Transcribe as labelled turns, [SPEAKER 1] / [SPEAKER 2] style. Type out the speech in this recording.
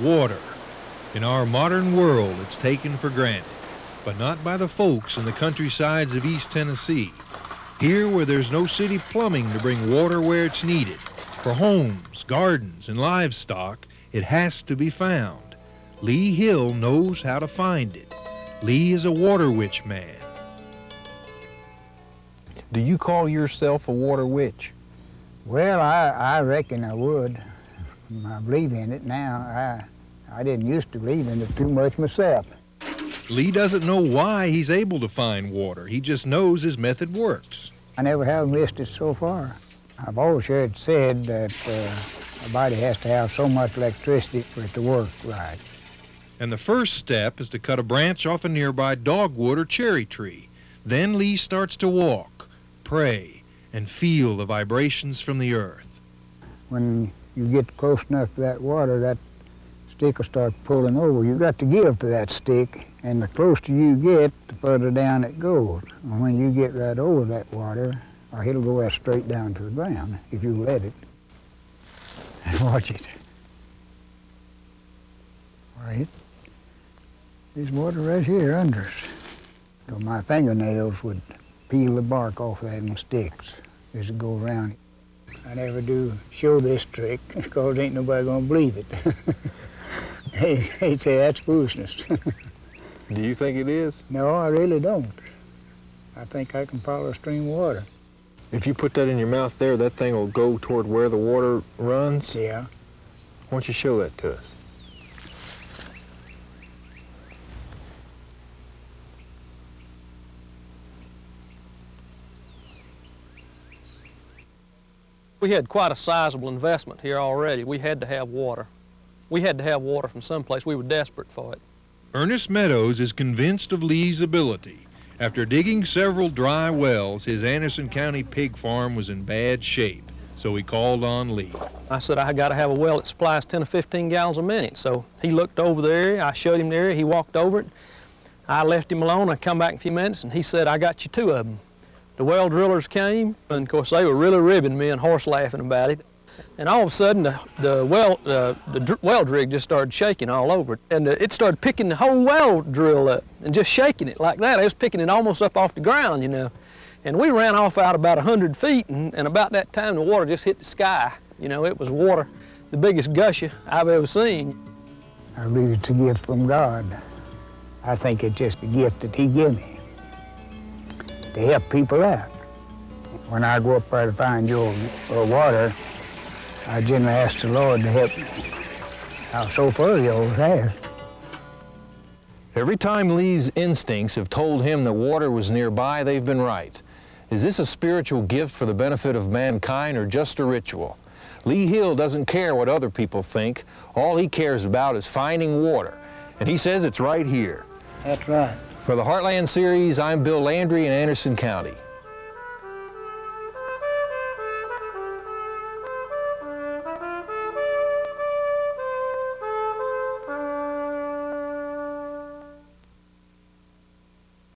[SPEAKER 1] Water. In our modern world, it's taken for granted, but not by the folks in the countrysides of East Tennessee. Here, where there's no city plumbing to bring water where it's needed, for homes, gardens, and livestock, it has to be found. Lee Hill knows how to find it. Lee is a water witch man.
[SPEAKER 2] Do you call yourself a water witch?
[SPEAKER 3] Well, I, I reckon I would. I believe in it now. I, I didn't used to believe in it too much myself.
[SPEAKER 1] Lee doesn't know why he's able to find water. He just knows his method works.
[SPEAKER 3] I never have missed it so far. I've always heard said that uh, a body has to have so much electricity for it to work right.
[SPEAKER 1] And the first step is to cut a branch off a nearby dogwood or cherry tree. Then Lee starts to walk, pray, and feel the vibrations from the earth.
[SPEAKER 3] When you get close enough to that water, that stick will start pulling over. You've got to give to that stick, and the closer you get, the further down it goes. And when you get right over that water, or it'll go right straight down to the ground if you let it. Watch it. Right. There's water right here under us. So my fingernails would peel the bark off that and sticks as it go around. I never do show this trick because ain't nobody gonna believe it. they, they'd say that's foolishness.
[SPEAKER 2] Do you think it is?
[SPEAKER 3] no, I really don't. I think I can follow a stream of water.
[SPEAKER 2] If you put that in your mouth there, that thing will go toward where the water runs.
[SPEAKER 3] Yeah.
[SPEAKER 2] Why don't you show that to us?
[SPEAKER 4] We had quite a sizable investment here already. We had to have water. We had to have water from someplace. We were desperate for it.
[SPEAKER 1] Ernest Meadows is convinced of Lee's ability. After digging several dry wells, his Anderson County pig farm was in bad shape, so he called on Lee.
[SPEAKER 4] I said, I got to have a well that supplies 10 or 15 gallons a minute. So he looked over the area. I showed him the area. He walked over it. I left him alone. I come back in a few minutes, and he said, I got you two of them. The well drillers came, and of course they were really ribbing me and horse laughing about it. And all of a sudden, the, the well uh, the well rig just started shaking all over, and uh, it started picking the whole well drill up and just shaking it like that. It was picking it almost up off the ground, you know. And we ran off out about 100 feet, and, and about that time the water just hit the sky. You know, it was water, the biggest gusher I've ever seen.
[SPEAKER 3] I believe it's a gift from God. I think it's just a gift that He gave me to help people out. When I go up there to find your uh, water, I generally ask the Lord to help me. Now, so far, He always has.
[SPEAKER 2] Every time Lee's instincts have told him the water was nearby, they've been right. Is this a spiritual gift for the benefit of mankind or just a ritual? Lee Hill doesn't care what other people think. All he cares about is finding water. And he says it's right here.
[SPEAKER 3] That's right.
[SPEAKER 2] For the Heartland series, I'm Bill Landry in Anderson County.